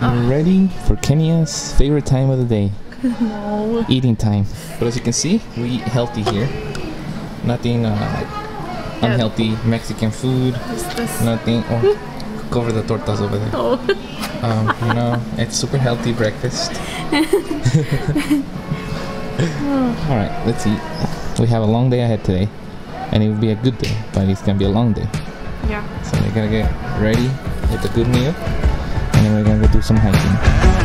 We're ready for Kenya's favorite time of the day. No. Eating time. But as you can see, we eat healthy here. Nothing uh, like unhealthy Mexican food. Nothing. Oh, cover the tortas over there. Oh. Um, you know, it's super healthy breakfast. All right, let's eat. We have a long day ahead today, and it will be a good day, but it's gonna be a long day. Yeah. So we're gonna get ready with a good meal, and we're gonna go do some hiking.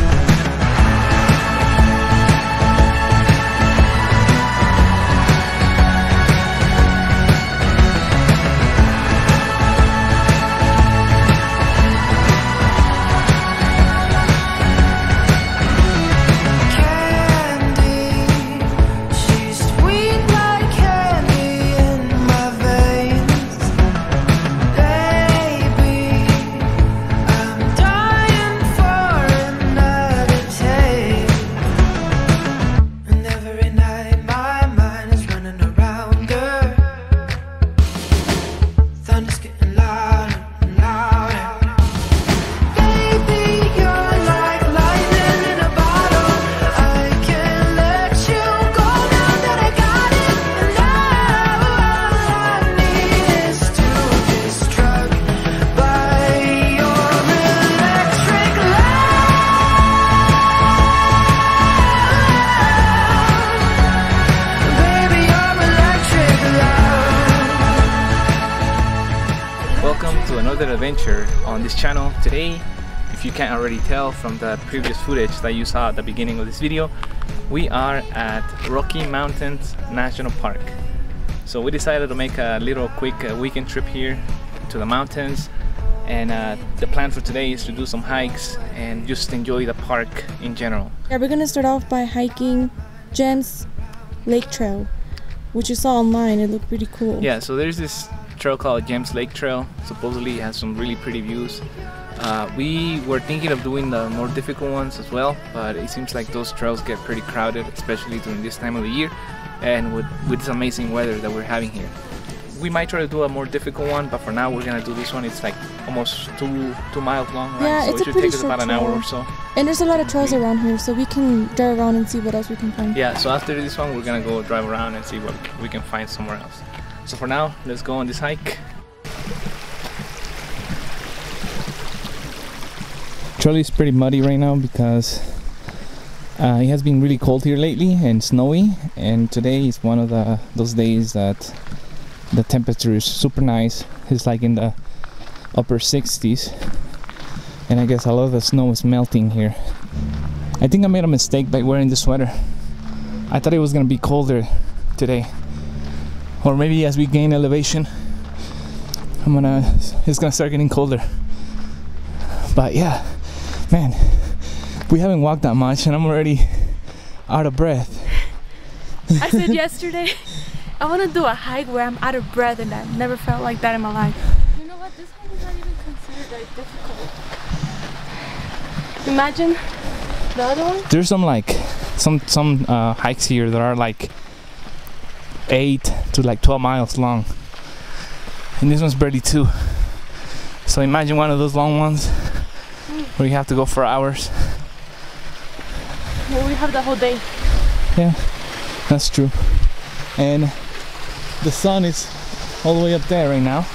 Can't already tell from the previous footage that you saw at the beginning of this video, we are at Rocky Mountains National Park. So we decided to make a little quick uh, weekend trip here to the mountains and uh, the plan for today is to do some hikes and just enjoy the park in general. Yeah, we're gonna start off by hiking Gems Lake Trail, which you saw online. It looked pretty cool. Yeah, so there's this trail called James Lake Trail. Supposedly it has some really pretty views. Uh, we were thinking of doing the more difficult ones as well, but it seems like those trails get pretty crowded, especially during this time of the year, and with, with this amazing weather that we're having here. We might try to do a more difficult one, but for now we're gonna do this one. It's like almost two two miles long, right? Yeah, so it's it a should take us about an hour trail. or so. And there's a lot of trails around here, so we can drive around and see what else we can find. Yeah, so after this one, we're gonna go drive around and see what we can find somewhere else. So for now, let's go on this hike. Trail is pretty muddy right now because uh, it has been really cold here lately and snowy and today is one of the those days that the temperature is super nice. It's like in the upper 60s and I guess a lot of the snow is melting here. I think I made a mistake by wearing the sweater. I thought it was gonna be colder today. Or maybe as we gain elevation I'm gonna it's gonna start getting colder. But yeah man we haven't walked that much and i'm already out of breath I said yesterday, I want to do a hike where I'm out of breath, and I've never felt like that in my life. You know what? This hike is not even considered like difficult. Imagine the other one. there's some like some some uh, hikes here that are like 8 to like 12 miles long and this one's barely 2 so imagine one of those long ones where you have to go for hours Well, we have the whole day. yeah that's true and the sun is all the way up there right now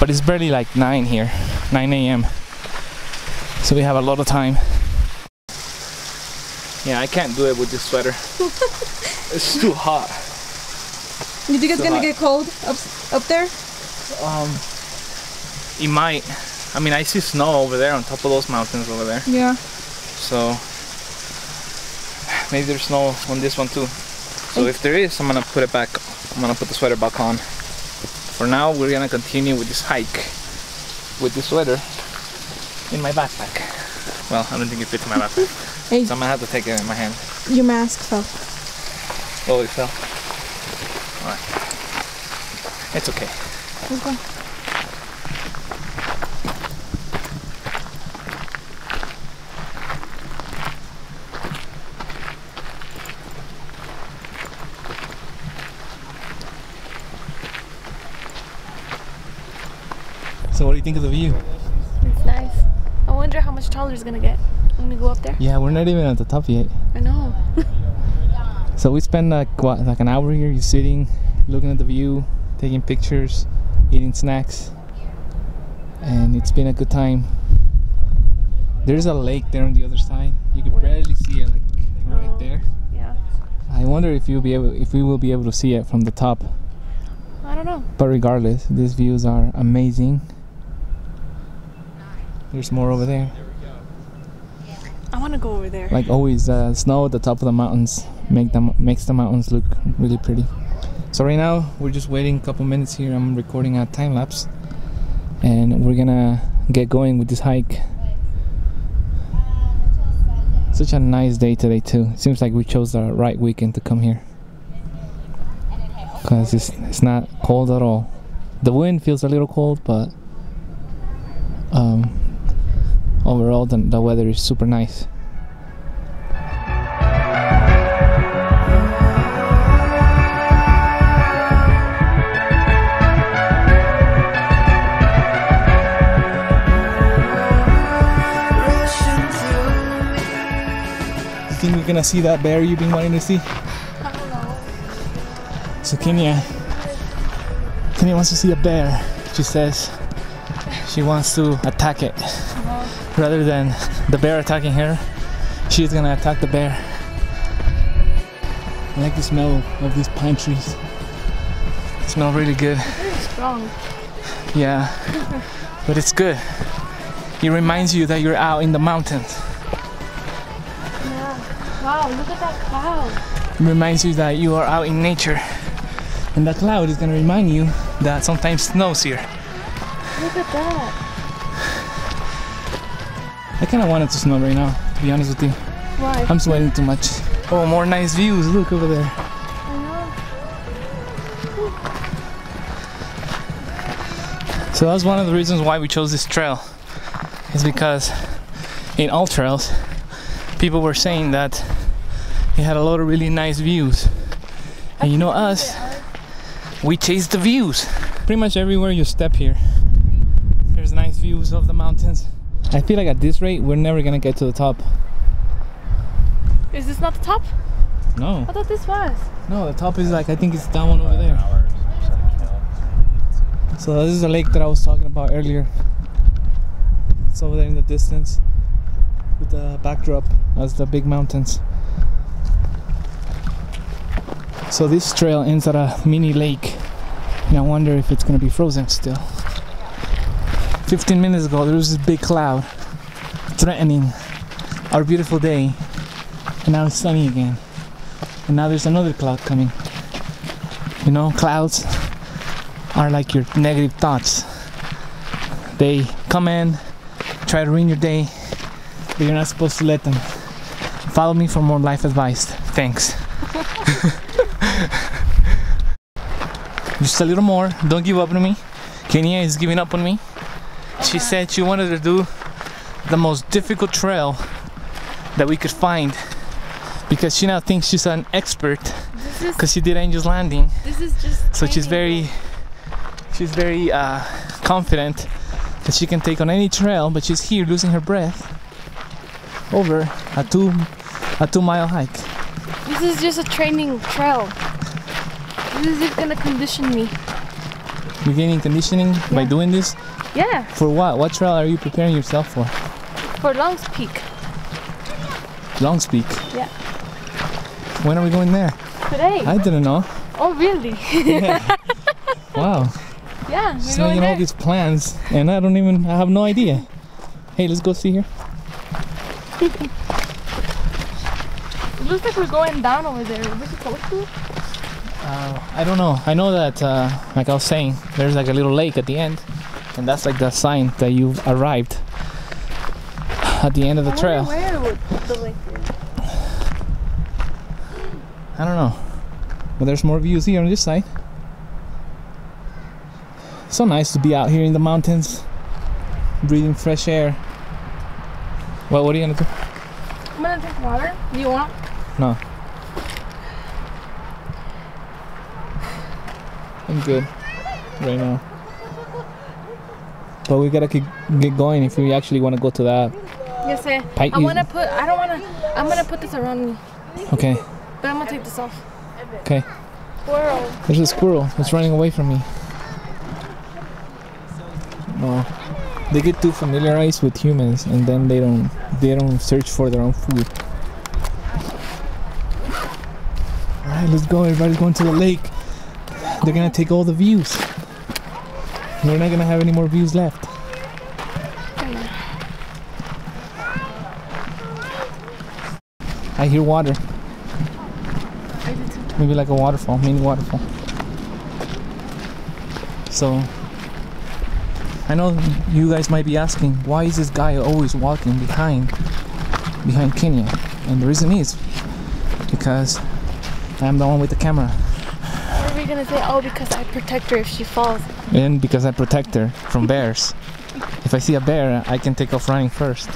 but it's barely like 9 here 9 a.m so we have a lot of time Yeah, I can't do it with this sweater. it's too hot. You think it's gonna hot. get cold up up there? Um, it might. I mean, I see snow over there on top of those mountains over there. Yeah. So maybe there's snow on this one too. So if there is, I'm gonna put it back. I'm gonna put the sweater back on. For now, we're gonna continue with this hike with the sweater in my backpack. Well, I don't think it fits in my backpack, Hey, so I'm gonna have to take it in my hand. your mask fell. Oh, it fell. Alright. It's okay. Let's So what do you think of the view? It's nice. I wonder how much taller it's gonna get when we go up there. Yeah, we're not even at the top yet. I know. So we spend like what, like an hour here, just sitting, looking at the view, taking pictures, eating snacks, and it's been a good time. There's a lake there on the other side. You can barely see it, like right Oh. there. Yeah. I wonder if you'll be able, if we will be able to see it from the top. I don't know. But regardless, these views are amazing. There's more over there. I want to go over there. Like always, uh, snow at the top of the mountains make them makes the mountains look really pretty. So right now we're just waiting a couple minutes here. I'm recording a time lapse, and we're gonna get going with this hike. Such a nice day today too. It seems like we chose the right weekend to come here. Cause it's it's not cold at all. The wind feels a little cold, but um, overall the, the weather is super nice. Rushing through me. You think we're gonna see that bear you've been wanting to see? I don't know. So Kenya, Kenya wants to see a bear. She says she wants to attack it rather than the bear attacking her. She's gonna attack the bear. I like the smell of these pine trees. They smell really good. Very strong. Yeah, but it's good. It reminds you that you're out in the mountains. Yeah. Wow, look at that cloud. It reminds you that you are out in nature. And that cloud is gonna remind you that sometimes snows here. Look at that. I kind of want it to snow right now, to be honest with you. Why? I'm sweating too much. Oh, more nice views. Look over there. So that's one of the reasons why we chose this trail. Is because in all trails, people were saying that it had a lot of really nice views. And you know us, we chase the views. Pretty much everywhere you step here, there's nice views of the mountains. I feel like at this rate, we're never gonna get to the top. Is this not the top? No, I thought this was. no, the top is like I think it's that one over there. So this is the lake that I was talking about earlier. It's over there in the distance with the backdrop as the big mountains. So this trail ends at a mini lake and I wonder if it's gonna be frozen still. 15 minutes ago there was this big cloud threatening our beautiful day and now it's sunny again. And now there's another cloud coming. You know, clouds are like your negative thoughts. They come in, try to ruin your day, but you're not supposed to let them. Follow me for more life advice. Thanks. Just a little more. Don't give up on me. Kenya is giving up on me. She said she wanted to do the most difficult trail that we could find because she now thinks she's an expert because she did Angel's Landing. this is just. So she's very, she's very uh, confident that she can take on any trail, but she's here losing her breath over a two, a two mile hike. This is just a training trail. This is gonna condition me. You're gaining conditioning by doing this. Yeah, For what? What trail are you preparing yourself for? for Longs Peak. Longs Peak. Yeah. When are we going there? Today. I didn't know. oh really? Yeah. wow. yeah, we're going making all these plans, and I don't even. I have no idea. Hey, let's go see here. It looks like we're going down over there. Are we supposed to? Uh, I don't know. I know that, uh, like I was saying, there's like a little lake at the end, and that's like the sign that you've arrived at the end of the I trail. where the lake is. I don't know. But there's more views here on this side. So nice to be out here in the mountains, breathing fresh air. Well, what are you gonna do? I'm gonna drink water. Do you want? No. I'm good right now. But we gotta keep, get going if we actually want to go to that Yes, sir. I want to put. I don't want to. I'm gonna put this around me, Okay, but I'm gonna take this off. okay. Squirrel. There's a squirrel. It's running away from me. No, they get too familiarized with humans, and then they don't they don't search for their own food. All right, let's go. Everybody's going to the lake. They're gonna take all the views. We're not gonna have any more views left. I hear water. Maybe like a waterfall, mini waterfall. So, I know you guys might be asking, why is this guy always walking behind, behind Kenya? And the reason is because I'm the one with the camera, What are we gonna say? Oh, because I protect her if she falls. And because I protect her from bears. If I see a bear, I can take off running first.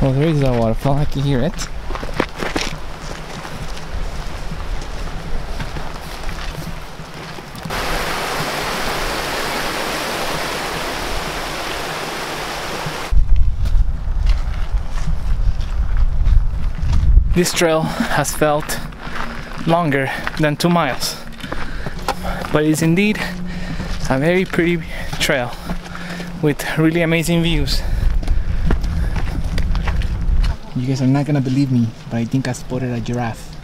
Well, there is a waterfall. I can hear it. This trail has felt longer than two miles, but it's indeed a very pretty trail with really amazing views. You guys are not gonna believe me, but I think I spotted a giraffe.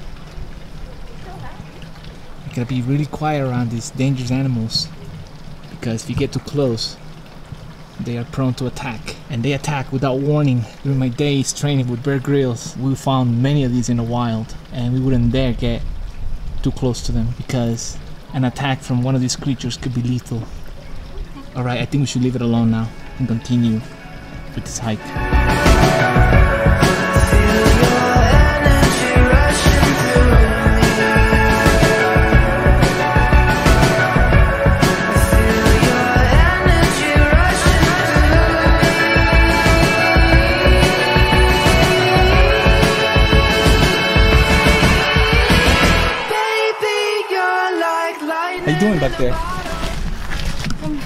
You gotta be really quiet around these dangerous animals because if you get too close, they are prone to attack and they attack without warning. During my days training with Bear Grylls, we found many of these in the wild and we wouldn't dare get too close to them because an attack from one of these creatures could be lethal. Alright, I think we should leave it alone now and continue with this hike. How you doing back there? I'm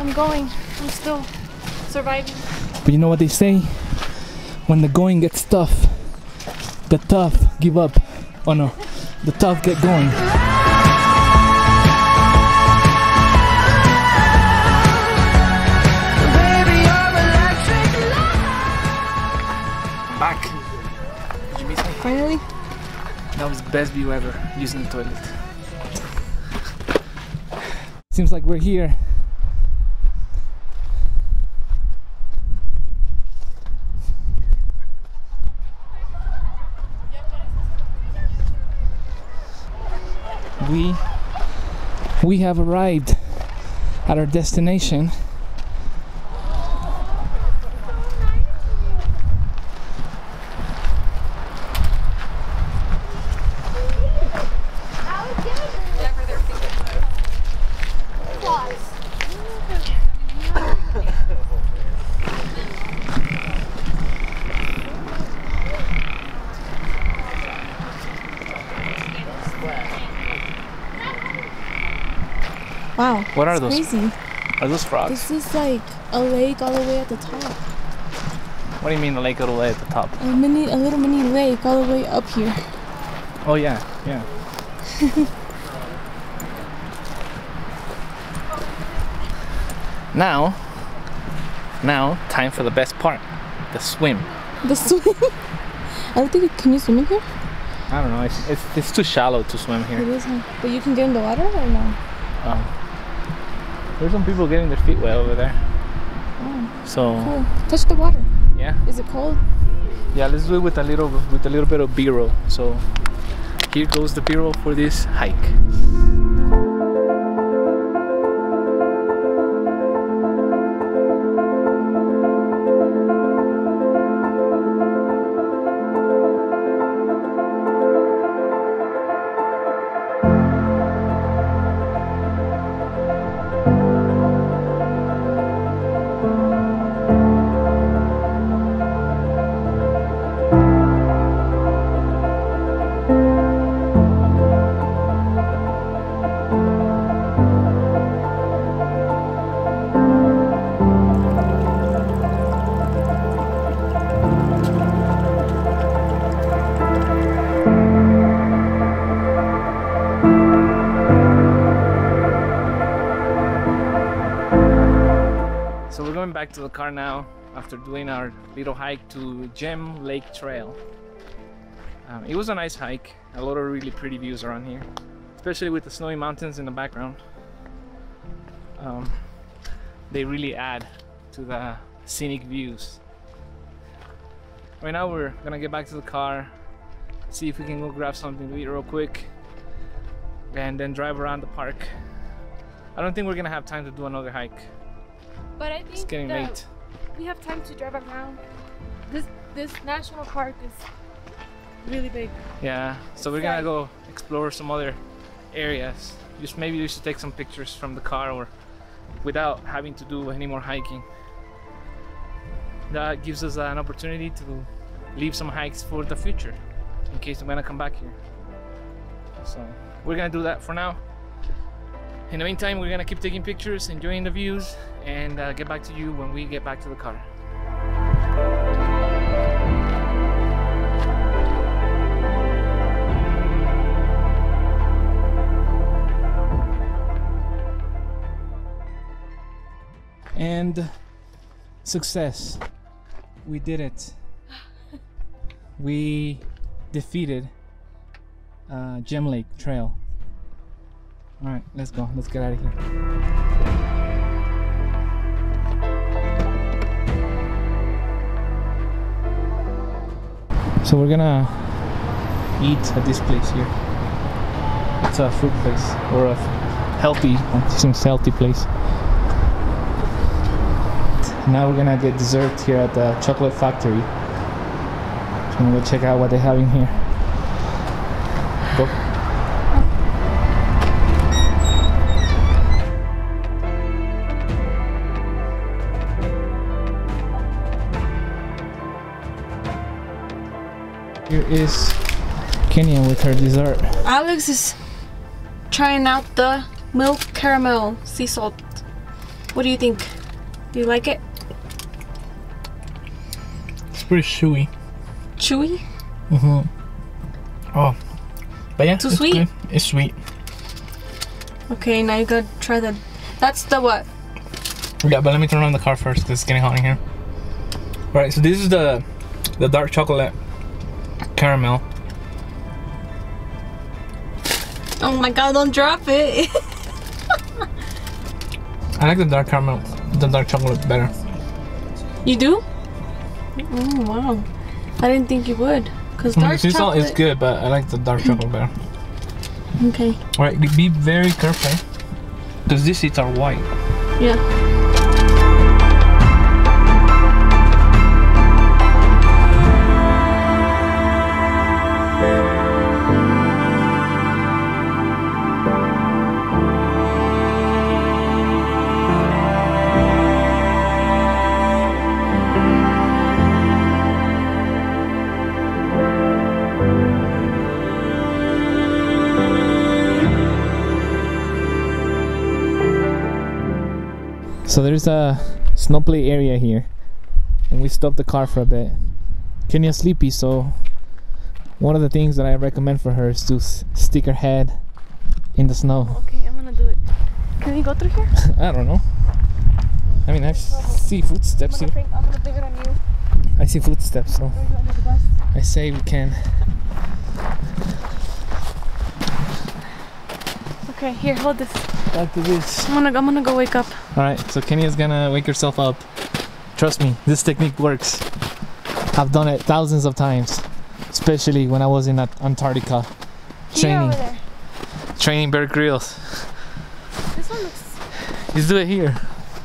I'm going. I'm still surviving. But you know what they say? When the going gets tough, the tough give up. Oh no, the tough get going. Back. Did you miss me? Finally. That was the best view ever using the toilet. Seems like we're here. We we have arrived at our destination. Wow. What are those? Crazy. Are those frogs? This is like a lake all the way at the top. What do you mean the lake all the way at the top? A mini, a little mini lake all the way up here. Oh yeah, yeah. now, now, time for the best part, the swim. The swim. I don't think it- can you swim in here? I don't know, it's, it's, it's too shallow to swim here. here. is, huh? But you can get in the water or no? There's some people getting their feet wet over there. Oh, So cool. Touch the water. yeah, Is it cold? yeah. Let's do it with a little with a little bit of B-roll. So here goes the B-roll for this hike. After doing our little hike to Gem Lake Trail. Um, it was a nice hike, a lot of really pretty views around here, especially with the snowy mountains in the background. Um, they really add to the scenic views. Right now we're gonna get back to the car, see if we can go grab something to eat real quick, and then drive around the park. I don't think we're gonna have time to do another hike. But I think It's getting late. We have time to drive around. This this national park is really big. Yeah, so we're gonna go explore some other areas. Just maybe we should take some pictures from the car or without having to do any more hiking. That gives us an opportunity to leave some hikes for the future in case I'm gonna come back here. So we're gonna do that for now. In the meantime, we're gonna keep taking pictures, enjoying the views, and uh, get back to you when we get back to the car. And success. We did it. We defeated uh, Gem Lake Trail. All right, let's go. Let's get out of here. So we're gonna eat at this place here. It's a food place or a healthy, seems healthy place. Now we're gonna get dessert here at the chocolate factory. So I'm gonna go check out what they have in here. Is Kenya with her dessert. Alex is trying out the milk caramel sea salt. What do you think? Do you like it? It's pretty chewy. Chewy? Mm-hmm. Oh, but yeah, Too it's sweet? good. It's sweet. Okay, now you gotta try the. That's the what? Yeah, but let me turn on the car first because it's getting hot in here. Right, so this is the the dark chocolate caramel. Oh my god, don't drop it. I like the dark caramel, the dark chocolate better. you do? Oh wow. I didn't think you would. Cause Mm, dark sea salt chocolate. is good, but I like the dark chocolate better. Okay. All right, be very careful because these seats are white. Yeah. So there's a snow play area here, and we stopped the car for a bit. Kenya's sleepy, so one of the things that I recommend for her is to s- stick her head in the snow. Okay, I'm gonna do it. Can we go through here? I don't know. I mean, I see footsteps here. gonna, I'm gonna bring it on you. I see footsteps, so Throw you under the bus. I say we can. Okay, here, hold this. Back to this. I'm gonna, I'm gonna go wake up. All right, so Kenya's gonna wake herself up. Trust me, this technique works. I've done it thousands of times, especially when I was in Ant- Antarctica training, training Bear Grylls. This one looks. Let's do it here.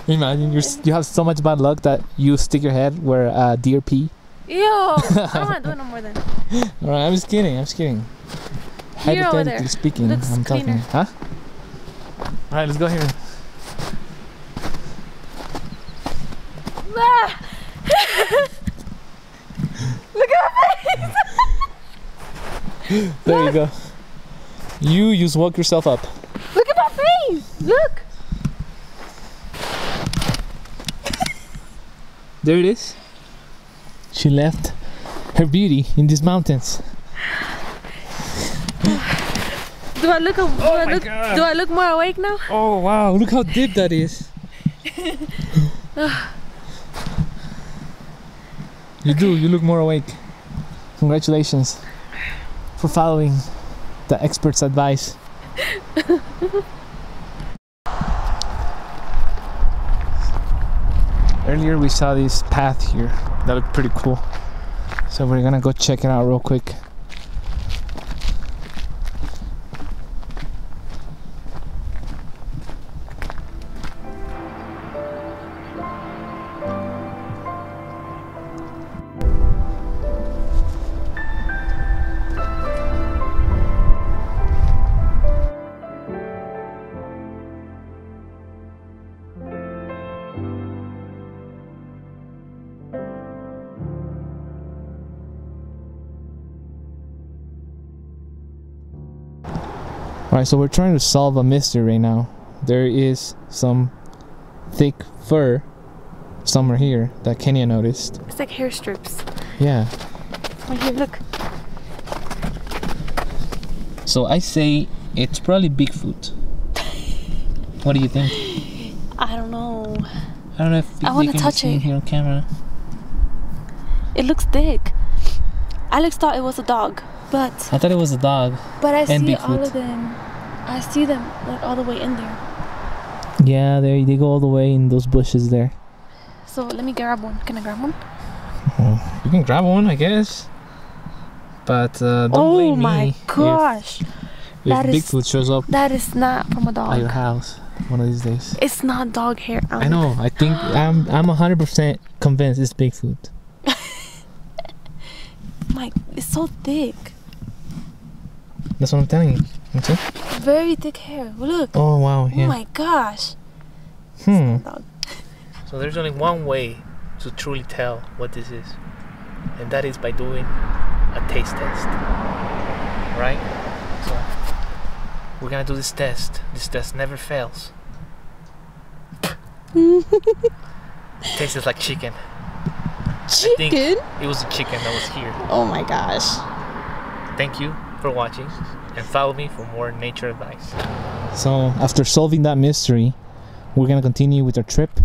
Imagine you're, you have so much bad luck that you stick your head where uh, deer pee. Ew! I don't wanna do it no more then. All right, I'm just kidding. I'm just kidding. Here over Hypothetically there. speaking, I'm talking. Huh? All right, let's go here. Look at my face! There you go. You just woke yourself up. Look at my face! Look! There it is. She left her beauty in these mountains. Do I look? Do, oh I my look do I look more awake now? Oh wow! Look how deep that is. you do. You look more awake. Congratulations for following the expert's advice. Earlier we saw this path here that looked pretty cool. So we're gonna go check it out real quick. Alright, so we're trying to solve a mystery right now. There is some thick fur somewhere here that Kenya noticed. It's like hair strips. Yeah. Right here, look. So I say it's probably Bigfoot. What do you think? I don't know. I don't know if I wanna can touch it. here on camera. It looks thick. Alex thought it was a dog, but I thought it was a dog. but I see all of them. I see them like all the way in there. Yeah, they they go all the way in those bushes there. So let me grab one. Can I grab one? You can grab one, I guess. But uh, don't oh blame my me if- gosh, if, is- Bigfoot shows up that is not from a dog. at your house one of these days. It's not dog hair. I know. I think I'm I'm hundred percent convinced it's Bigfoot. My, it's so thick. That's what I'm telling you. You see? Very thick hair. Look. Oh wow. Oh my gosh. Hmm. So there's only one way to truly tell what this is, and that is by doing a taste test. Right? So we're gonna do this test. This test never fails. Tastes like chicken. I think Chicken? it was a chicken that was here. Oh my gosh. Thank you for watching, and follow me for more nature advice. So after solving that mystery, we're gonna continue with our trip.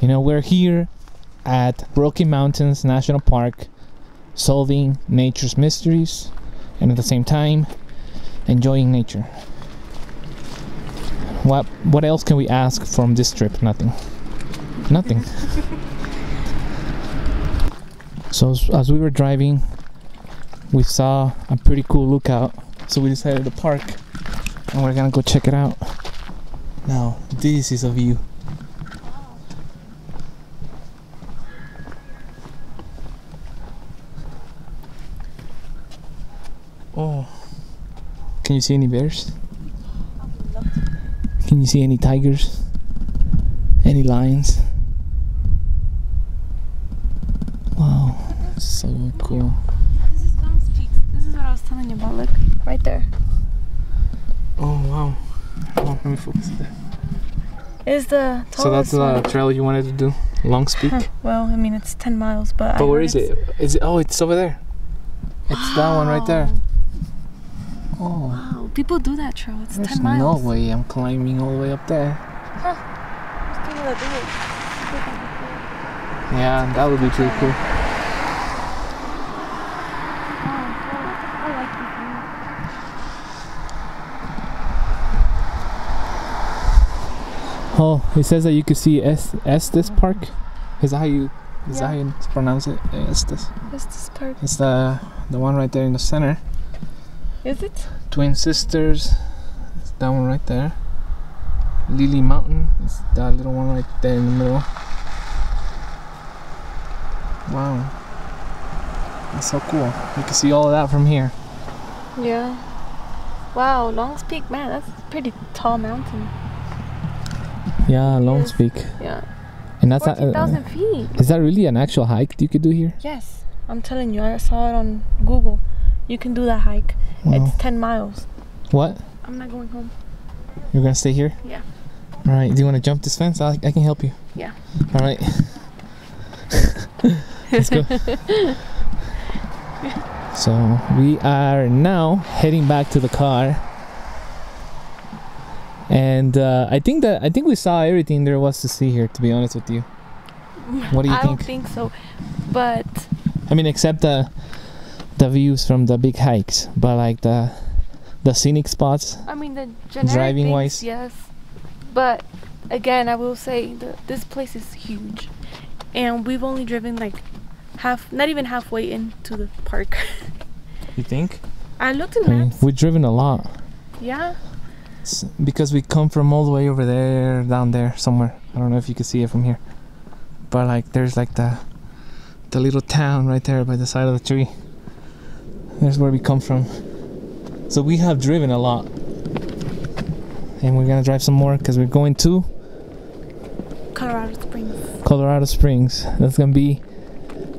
You know, we're here at Rocky Mountains National Park, solving nature's mysteries, and at the same time, enjoying nature. What what else can we ask from this trip? Nothing. Nothing. so as, as we were driving, we saw a pretty cool lookout. So we decided to park and we're gonna go check it out. Now, this is a view. Oh, can you see any bears? Can you see any tigers? Any lions? Wow, so cool. This is Long's Peak. This is what I was telling you about. Look, right there. Oh wow. Oh, let me focus there. Is the So that's the trail you wanted to do, Long Peak. Huh, Well, I mean, it's 10 miles, but. I But where is it's- it? Oh, it's over there. It's that one right there. Oh, Wow, people do that trail. It's there's 10 miles. no way I'm climbing all the way up there. People that do it. Yeah, that would be pretty cool. I like this Oh, it says that you could see Es- Estes mm-hmm. Park. Is that how you? Is that how you pronounce it? Estes. this park. It's the the one right there in the center. Is it? Twin Sisters. It's that one right there. Lily Mountain. It's that little one right there in the middle. Wow. That's so cool. You can see all of that from here. Yeah. Wow, Long's Peak, man, that's a pretty tall mountain. Yeah, Long Yes. Peak. Yeah. And that's a, uh, 14,000 feet. is that really an actual hike you could do here? Yes, I'm telling you, I saw it on Google. You can do that hike. Wow. It's 10 miles. What? I'm not going home. You're gonna stay here? Yeah. All right. Do you want to jump this fence? I, I can help you. Yeah. All right. Let's go. so we are now heading back to the car. And uh, I think that I think we saw everything there was to see here. To be honest with you, what do you I think? don't think so. But I mean, except the the views from the big hikes, but like the the scenic spots. I mean the Driving things, wise? yes. But again, I will say that this place is huge, and we've only driven like half, not even halfway into the park. You think? I looked at I mean, we've driven a lot yeah. Because we come from all the way over there, down there somewhere. I don't know if you can see it from here, but like there's like the the little town right there by the side of the tree. There's where we come from. So we have driven a lot, and we're gonna drive some more because we're going to Colorado Springs. Colorado Springs. That's gonna be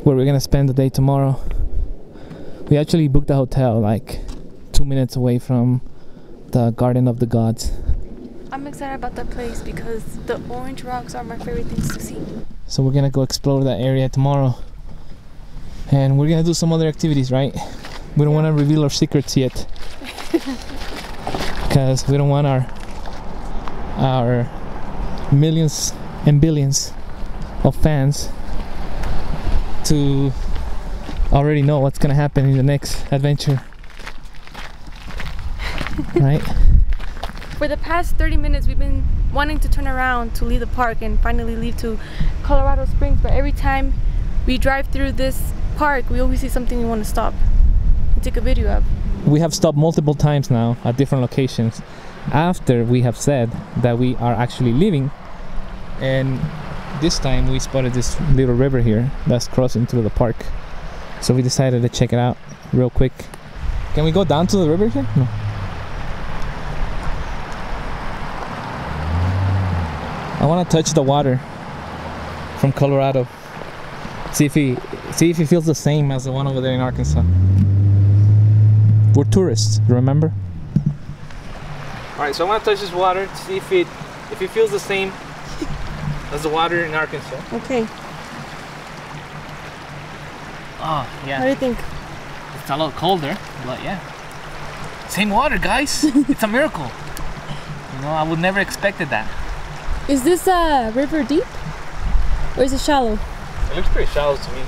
where we're gonna spend the day tomorrow. We actually booked a hotel like two minutes away from the Garden of the Gods. I'm excited about that place because the orange rocks are my favorite things to see. So we're gonna go explore that area tomorrow. And we're gonna do some other activities, right? We don't wanna reveal our secrets yet. Because we don't want our our millions and billions of fans to already know what's gonna happen in the next adventure. right? For the past 30 minutes, we've been wanting to turn around to leave the park and finally leave to Colorado Springs. But every time we drive through this park, we always see something we want to stop and take a video of. we have stopped multiple times now at different locations after we have said that we are actually leaving and this time we spotted this little river here that's crossing through the park so we decided to check it out real quick can we go down to the river here no want to touch the water from colorado see if he see if he feels the same as the one over there in arkansas we're tourists, remember? All right, so I want to touch this water to see if it if it feels the same as the water in Arkansas. Okay. Oh yeah. What do you think? it's a lot colder, but yeah, same water, guys. it's a miracle. You know, I would never expected that. Is this uh, river deep or is it shallow? It looks pretty shallow to me,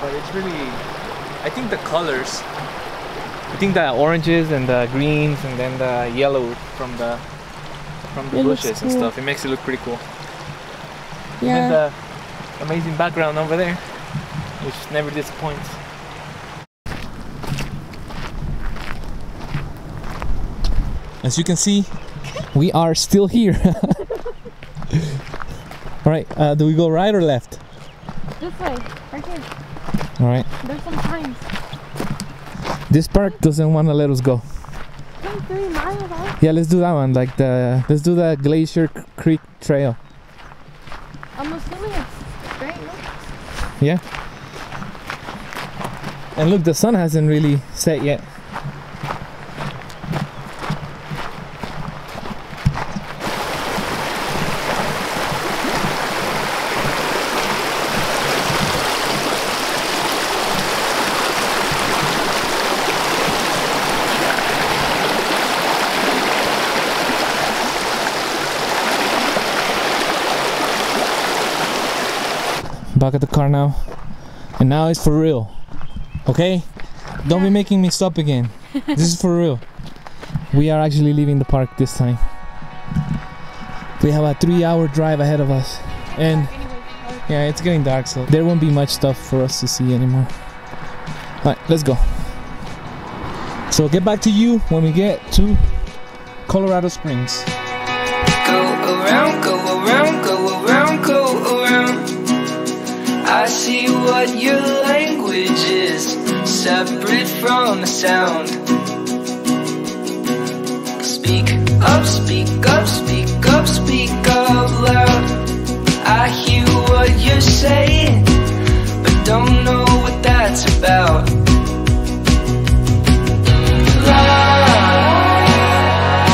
but it's really. I think the colors. I think the oranges and the greens and then the yellow from the from the It looks bushes and cool. stuff. It makes it look pretty cool. Yeah. then the amazing background over there, which never disappoints. As you can see, we are still here. All right, uh, do we go right or left? This way, right here. All right, There's some pines. this park doesn't want to let us go. 23 miles out. Yeah, let's do that one. Like the let's do the Glacier Creek Trail. I'm assuming it's no? Yeah. And look, the sun hasn't really set yet. Back at the car now. And now it's for real. Okay? Don't be making me stop again. this is for real. We are actually leaving the park this time. We have a three hour drive ahead of us. And yeah, it's getting dark, so there won't be much stuff for us to see anymore. Alright, let's go. So get back to you when we get to Colorado Springs. Go around, go I see what your language is, separate from the sound. Speak up, speak up, speak up, speak loud. I hear what you're saying, but don't know what that's about.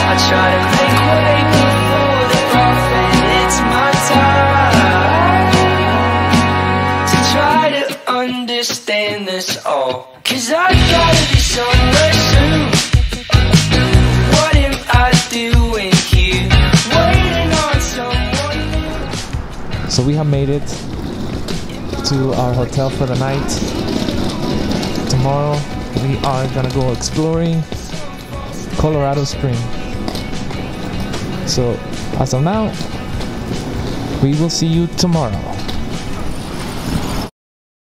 I try to have made it to our hotel for the night. Tomorrow we are gonna go exploring Colorado Spring. So as of now, we will see you tomorrow.